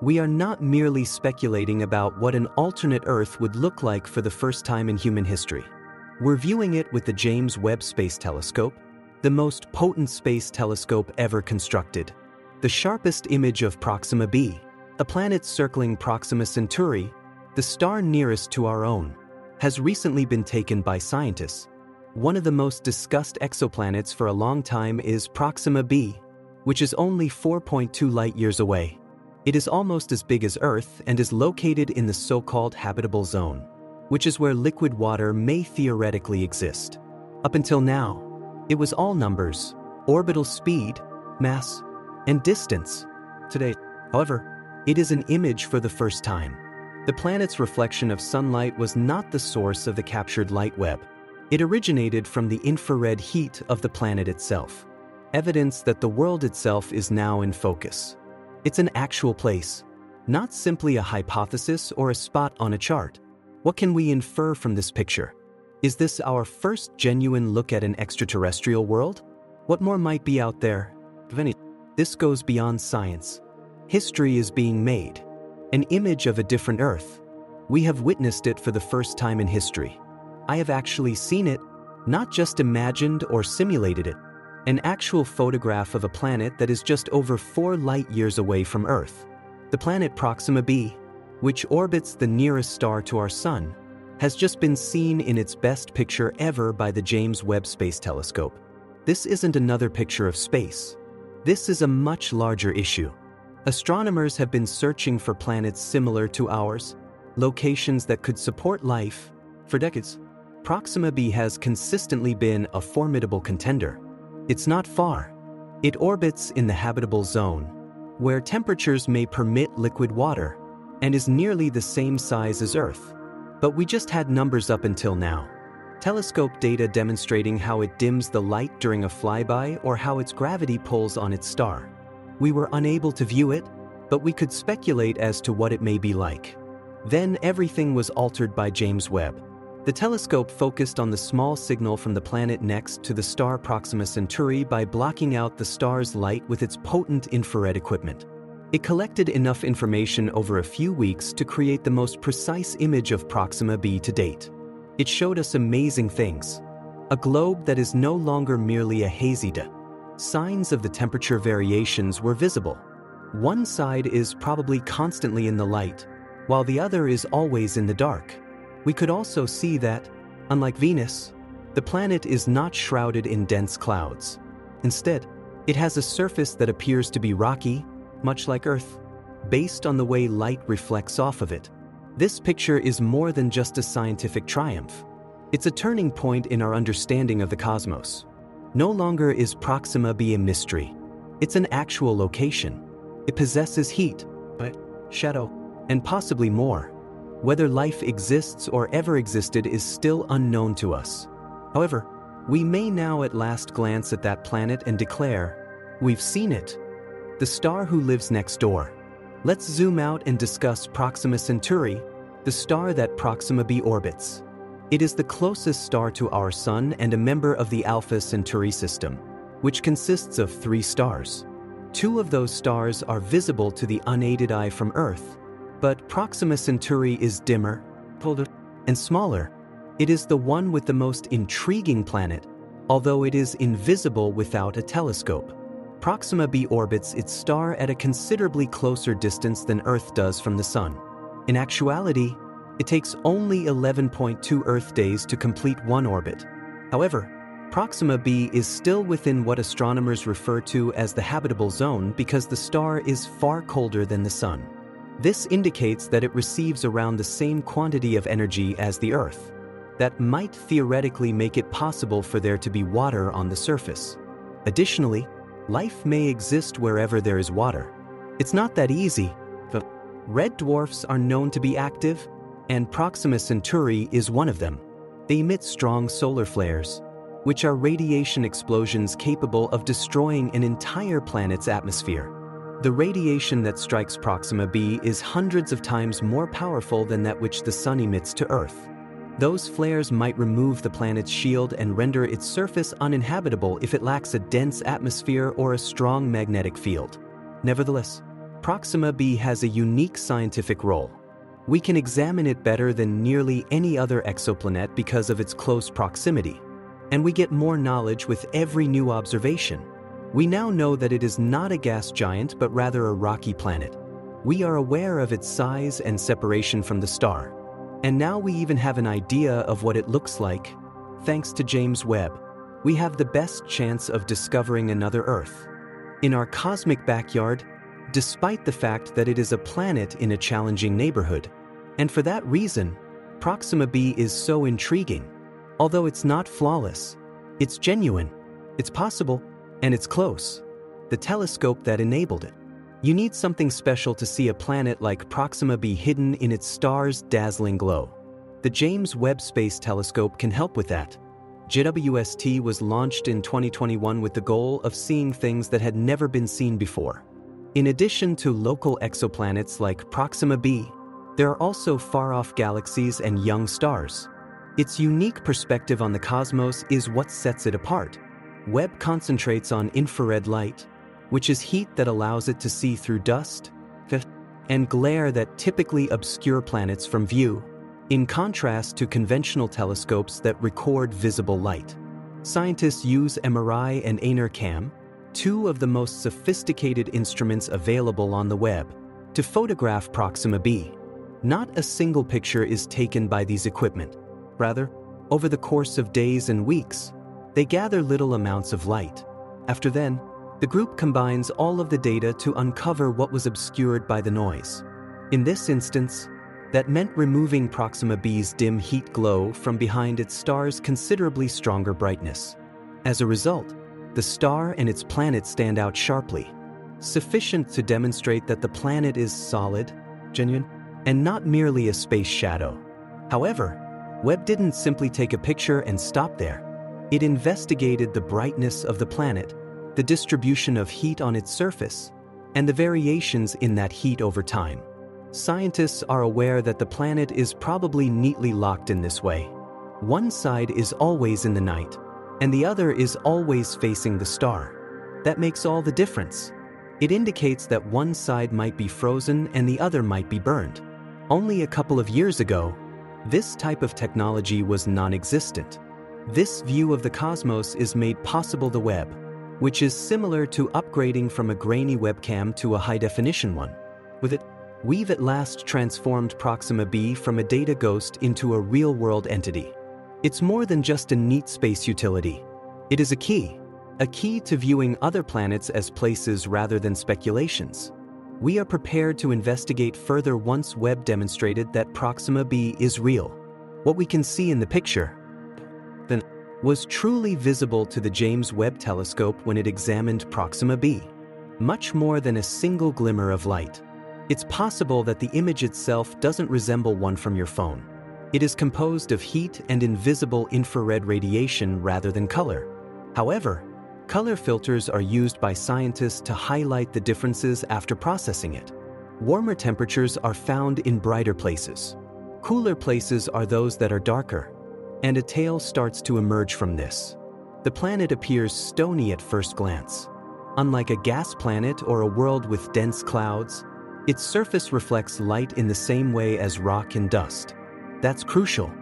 We are not merely speculating about what an alternate Earth would look like for the first time in human history. We're viewing it with the James Webb Space Telescope, the most potent space telescope ever constructed. The sharpest image of Proxima b, a planet circling Proxima Centauri, the star nearest to our own, has recently been taken by scientists. One of the most discussed exoplanets for a long time is Proxima b, which is only 4.2 light years away. It is almost as big as Earth and is located in the so-called habitable zone, which is where liquid water may theoretically exist. Up until now, it was all numbers, orbital speed, mass, and distance. Today, however, it is an image for the first time. The planet's reflection of sunlight was not the source of the captured light web. It originated from the infrared heat of the planet itself, evidence that the world itself is now in focus. It's an actual place, not simply a hypothesis or a spot on a chart. What can we infer from this picture? Is this our first genuine look at an extraterrestrial world? What more might be out there? This goes beyond science. History is being made. An image of a different Earth. We have witnessed it for the first time in history. I have actually seen it, not just imagined or simulated it. An actual photograph of a planet that is just over four light years away from Earth. The planet Proxima b, which orbits the nearest star to our Sun, has just been seen in its best picture ever by the James Webb Space Telescope. This isn't another picture of space. This is a much larger issue. Astronomers have been searching for planets similar to ours, locations that could support life, for decades. Proxima b has consistently been a formidable contender. It's not far. It orbits in the habitable zone, where temperatures may permit liquid water, and is nearly the same size as Earth. But we just had numbers up until now. Telescope data demonstrating how it dims the light during a flyby or how its gravity pulls on its star. We were unable to view it, but we could speculate as to what it may be like. Then everything was altered by James Webb. The telescope focused on the small signal from the planet next to the star Proxima Centauri by blocking out the star's light with its potent infrared equipment. It collected enough information over a few weeks to create the most precise image of Proxima b to date. It showed us amazing things. A globe that is no longer merely a hazy dot. Signs of the temperature variations were visible. One side is probably constantly in the light, while the other is always in the dark. We could also see that, unlike Venus, the planet is not shrouded in dense clouds. Instead, it has a surface that appears to be rocky, much like Earth, based on the way light reflects off of it. This picture is more than just a scientific triumph. It's a turning point in our understanding of the cosmos. No longer is Proxima b a mystery. It's an actual location. It possesses heat, but shadow, and possibly more. Whether life exists or ever existed is still unknown to us. However, we may now at last glance at that planet and declare, we've seen it, the star who lives next door. Let's zoom out and discuss Proxima Centauri, the star that Proxima b orbits. It is the closest star to our Sun and a member of the Alpha Centauri system, which consists of three stars. Two of those stars are visible to the unaided eye from Earth, but Proxima Centauri is dimmer, colder, and smaller. It is the one with the most intriguing planet, although it is invisible without a telescope. Proxima b orbits its star at a considerably closer distance than Earth does from the Sun. In actuality, it takes only 11.2 Earth days to complete one orbit. However, Proxima b is still within what astronomers refer to as the habitable zone because the star is far colder than the Sun. This indicates that it receives around the same quantity of energy as the Earth. That might theoretically make it possible for there to be water on the surface. Additionally, life may exist wherever there is water. It's not that easy. The red dwarfs are known to be active, and Proxima Centauri is one of them. They emit strong solar flares, which are radiation explosions capable of destroying an entire planet's atmosphere. The radiation that strikes Proxima b is hundreds of times more powerful than that which the Sun emits to Earth. Those flares might remove the planet's shield and render its surface uninhabitable if it lacks a dense atmosphere or a strong magnetic field. Nevertheless, Proxima b has a unique scientific role. We can examine it better than nearly any other exoplanet because of its close proximity, and we get more knowledge with every new observation. We now know that it is not a gas giant but rather a rocky planet. We are aware of its size and separation from the star, and now we even have an idea of what it looks like. Thanks to James Webb, we have the best chance of discovering another Earth. In our cosmic backyard, despite the fact that it is a planet in a challenging neighborhood. And for that reason, Proxima b is so intriguing. Although it's not flawless, it's genuine, it's possible, and it's close. The telescope that enabled it. You need something special to see a planet like Proxima b hidden in its star's dazzling glow. The James Webb Space Telescope can help with that. JWST was launched in 2021 with the goal of seeing things that had never been seen before. In addition to local exoplanets like Proxima b, there are also far-off galaxies and young stars. Its unique perspective on the cosmos is what sets it apart. Webb concentrates on infrared light, which is heat that allows it to see through dust and glare that typically obscure planets from view, in contrast to conventional telescopes that record visible light. Scientists use MRI and NIRCam, two of the most sophisticated instruments available on the Webb, to photograph Proxima b. Not a single picture is taken by these equipment. Rather, over the course of days and weeks, they gather little amounts of light. After then, the group combines all of the data to uncover what was obscured by the noise. In this instance, that meant removing Proxima b's dim heat glow from behind its star's considerably stronger brightness. As a result, the star and its planet stand out sharply, sufficient to demonstrate that the planet is solid, genuine, and not merely a space shadow. However, Webb didn't simply take a picture and stop there. It investigated the brightness of the planet, the distribution of heat on its surface, and the variations in that heat over time. Scientists are aware that the planet is probably tidally locked in this way. One side is always in the night, and the other is always facing the star. That makes all the difference. It indicates that one side might be frozen and the other might be burned. Only a couple of years ago, this type of technology was non-existent. This view of the cosmos is made possible the Webb, which is similar to upgrading from a grainy webcam to a high-definition one. With it, we've at last transformed Proxima b from a data ghost into a real-world entity. It's more than just a neat space utility. It is a key, a key to viewing other planets as places rather than speculations. We are prepared to investigate further once Webb demonstrated that Proxima b is real. What we can see in the picture, was truly visible to the James Webb Telescope when it examined Proxima b, much more than a single glimmer of light. It's possible that the image itself doesn't resemble one from your phone. It is composed of heat and invisible infrared radiation rather than color. However, color filters are used by scientists to highlight the differences after processing it. Warmer temperatures are found in brighter places. Cooler places are those that are darker, and a tail starts to emerge from this. The planet appears stony at first glance. Unlike a gas planet or a world with dense clouds, its surface reflects light in the same way as rock and dust. That's crucial.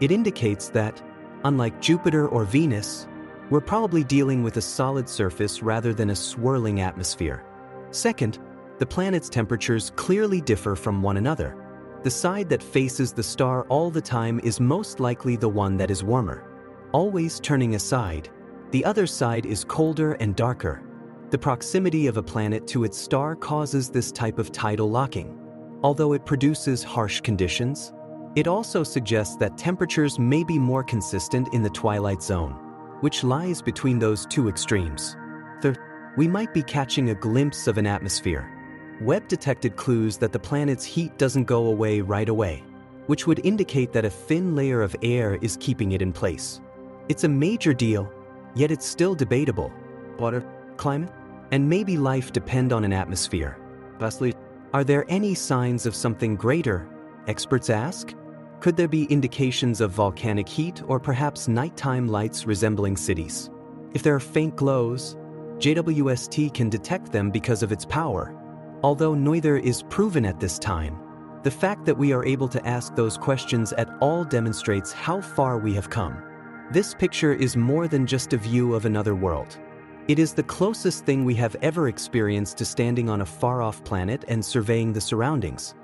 It indicates that, unlike Jupiter or Venus, we're probably dealing with a solid surface rather than a swirling atmosphere. Second, the planet's temperatures clearly differ from one another. The side that faces the star all the time is most likely the one that is warmer. Always turning aside, the other side is colder and darker. The proximity of a planet to its star causes this type of tidal locking. Although it produces harsh conditions, it also suggests that temperatures may be more consistent in the twilight zone, which lies between those two extremes. Third, we might be catching a glimpse of an atmosphere, Webb detected clues that the planet's heat doesn't go away right away, which would indicate that a thin layer of air is keeping it in place. It's a major deal, yet it's still debatable. Water, climate, and maybe life depend on an atmosphere. Thusly, are there any signs of something greater? Experts ask. Could there be indications of volcanic heat or perhaps nighttime lights resembling cities? If there are faint glows, JWST can detect them because of its power Although neither is proven at this time, the fact that we are able to ask those questions at all demonstrates how far we have come. This picture is more than just a view of another world. It is the closest thing we have ever experienced to standing on a far-off planet and surveying the surroundings.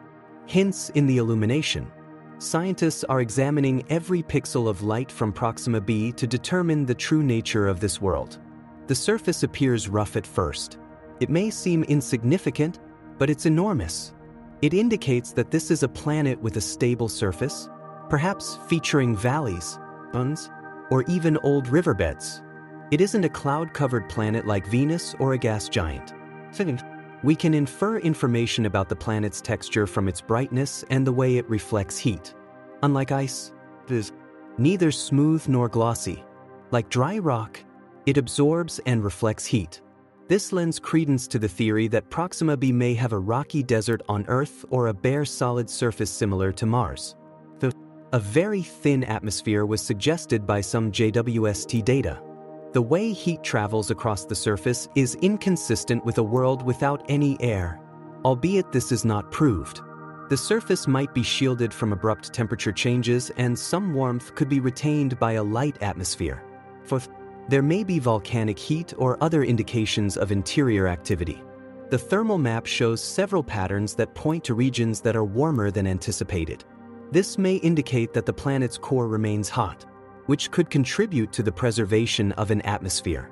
Hints in the illumination. Scientists are examining every pixel of light from Proxima b to determine the true nature of this world. The surface appears rough at first. It may seem insignificant, but it's enormous. It indicates that this is a planet with a stable surface, perhaps featuring valleys, buns, or even old riverbeds. It isn't a cloud-covered planet like Venus or a gas giant. Second, we can infer information about the planet's texture from its brightness and the way it reflects heat. Unlike ice, it is neither smooth nor glossy. Like dry rock, it absorbs and reflects heat. This lends credence to the theory that Proxima b may have a rocky desert on Earth or a bare solid surface similar to Mars. The, a very thin atmosphere was suggested by some JWST data. The way heat travels across the surface is inconsistent with a world without any air, albeit this is not proved. The surface might be shielded from abrupt temperature changes and some warmth could be retained by a light atmosphere. Fourth, there may be volcanic heat or other indications of interior activity. The thermal map shows several patterns that point to regions that are warmer than anticipated. This may indicate that the planet's core remains hot which could contribute to the preservation of an atmosphere.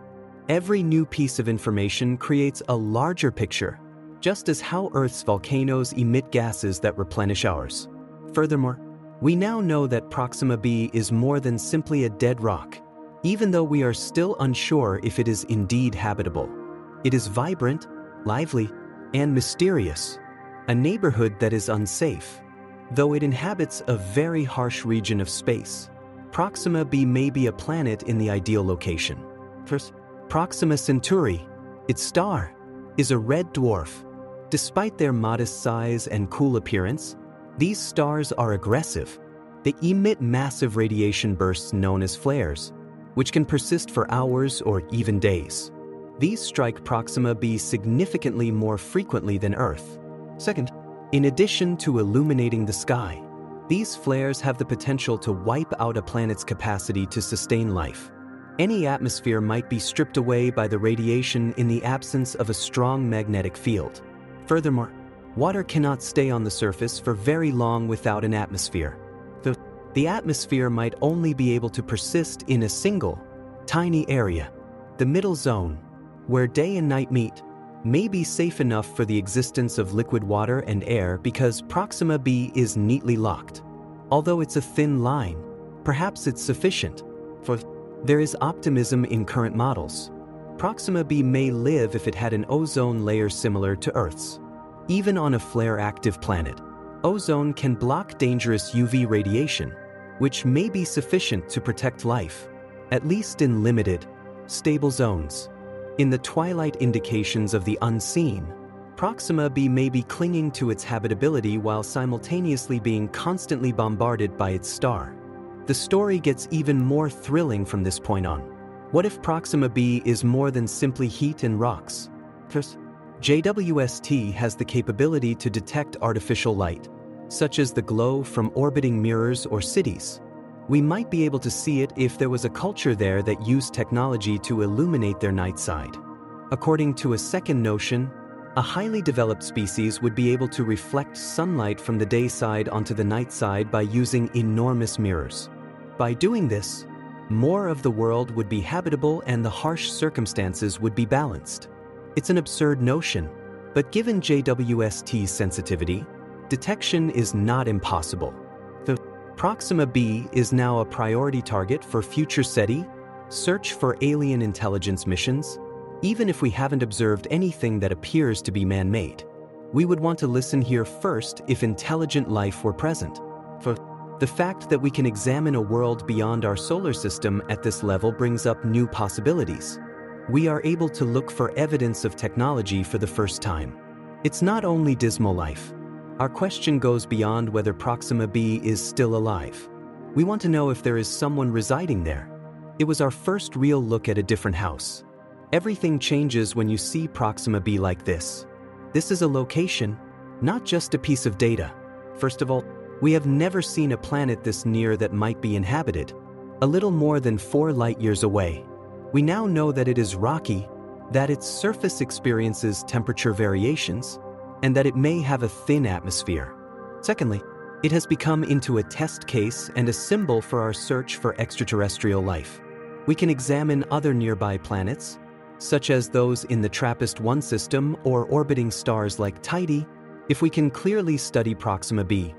Every new piece of information creates a larger picture, just as how Earth's volcanoes emit gases that replenish ours. Furthermore, we now know that Proxima b is more than simply a dead rock, even though we are still unsure if it is indeed habitable. It is vibrant, lively, and mysterious, a neighborhood that is unsafe, though it inhabits a very harsh region of space. Proxima b may be a planet in the ideal location. First, Proxima Centauri, its star, is a red dwarf. Despite their modest size and cool appearance, these stars are aggressive. They emit massive radiation bursts known as flares, which can persist for hours or even days. These strike Proxima b significantly more frequently than Earth. Second, in addition to illuminating the sky, these flares have the potential to wipe out a planet's capacity to sustain life. Any atmosphere might be stripped away by the radiation in the absence of a strong magnetic field. Furthermore, water cannot stay on the surface for very long without an atmosphere. The, atmosphere might only be able to persist in a single, tiny area, the middle zone, where day and night meet, may be safe enough for the existence of liquid water and air because Proxima b is tidally locked. Although it's a thin line, perhaps it's sufficient, for there is optimism in current models. Proxima b may live if it had an ozone layer similar to Earth's. Even on a flare-active planet, ozone can block dangerous UV radiation, which may be sufficient to protect life, at least in limited, stable zones. In the twilight indications of the unseen, Proxima b may be clinging to its habitability while simultaneously being constantly bombarded by its star. The story gets even more thrilling from this point on. What if Proxima b is more than simply heat and rocks? First, JWST has the capability to detect artificial light, such as the glow from orbiting mirrors or cities. We might be able to see it if there was a culture there that used technology to illuminate their night side. According to a second notion, a highly developed species would be able to reflect sunlight from the day side onto the night side by using enormous mirrors. By doing this, more of the world would be habitable and the harsh circumstances would be balanced. It's an absurd notion, but given JWST's sensitivity, detection is not impossible. The Proxima b is now a priority target for future SETI, search for alien intelligence missions, even if we haven't observed anything that appears to be man-made. We would want to listen here first if intelligent life were present. For the fact that we can examine a world beyond our solar system at this level brings up new possibilities. We are able to look for evidence of technology for the first time. It's not only dismal life, our question goes beyond whether Proxima b is still alive. We want to know if there is someone residing there. It was our first real look at a different house. Everything changes when you see Proxima b like this. This is a location, not just a piece of data. First of all, we have never seen a planet this near that might be inhabited, a little more than four light years away. We now know that it is rocky, that its surface experiences temperature variations, and that it may have a thin atmosphere. Secondly, it has become into a test case and a symbol for our search for extraterrestrial life. We can examine other nearby planets, such as those in the TRAPPIST-1 system or orbiting stars like Tidy, if we can clearly study Proxima b.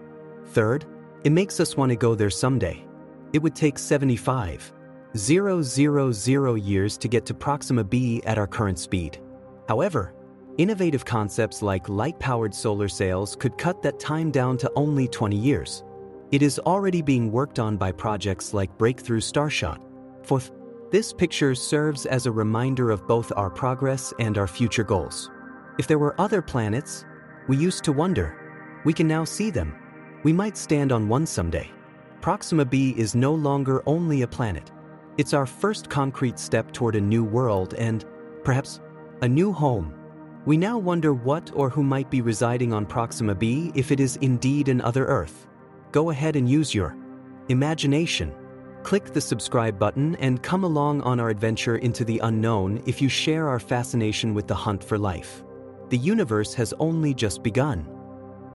Third, it makes us want to go there someday. It would take 75, 000 years to get to Proxima b at our current speed. However, innovative concepts like light-powered solar sails could cut that time down to only 20 years. It is already being worked on by projects like Breakthrough Starshot. Fourth, this picture serves as a reminder of both our progress and our future goals. If there were other planets, we used to wonder, we can now see them. We might stand on one someday. Proxima b is no longer only a planet. It's our first concrete step toward a new world and, perhaps, a new home. We now wonder what or who might be residing on Proxima b if it is indeed another Earth. Go ahead and use your imagination. Click the subscribe button and come along on our adventure into the unknown if you share our fascination with the hunt for life. The universe has only just begun.